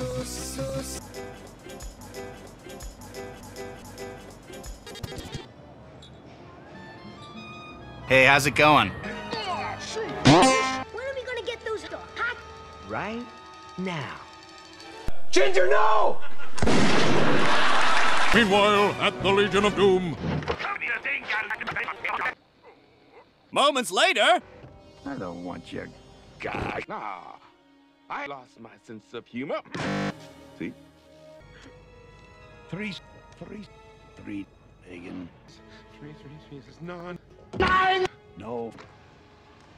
close. Hey, how's it going? When are we gonna get those hot? Right now. Ginger, no! Meanwhile, at the Legion of Doom. Moments later. I don't want your guy. Nah, I lost my sense of humor. See? Three, three, three, Megan. Three, three, three, is nine. Nine! No.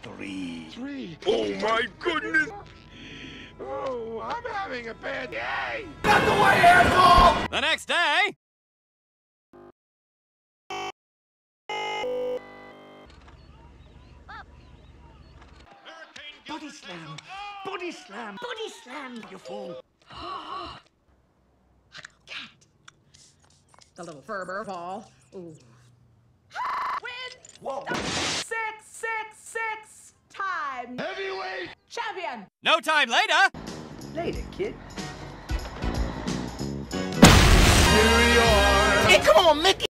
Three. Three. Oh my goodness! Oh, I'm having a bad day! Not the way, asshole! The next day. Body slam. Body slam. Body slam! You fool. Cat! The little Ferber ball. Ooh. Win! Whoa. Six, six, six time Heavyweight! champion! No time later. Later, kid. Here we are! Hey, come on, Mickey!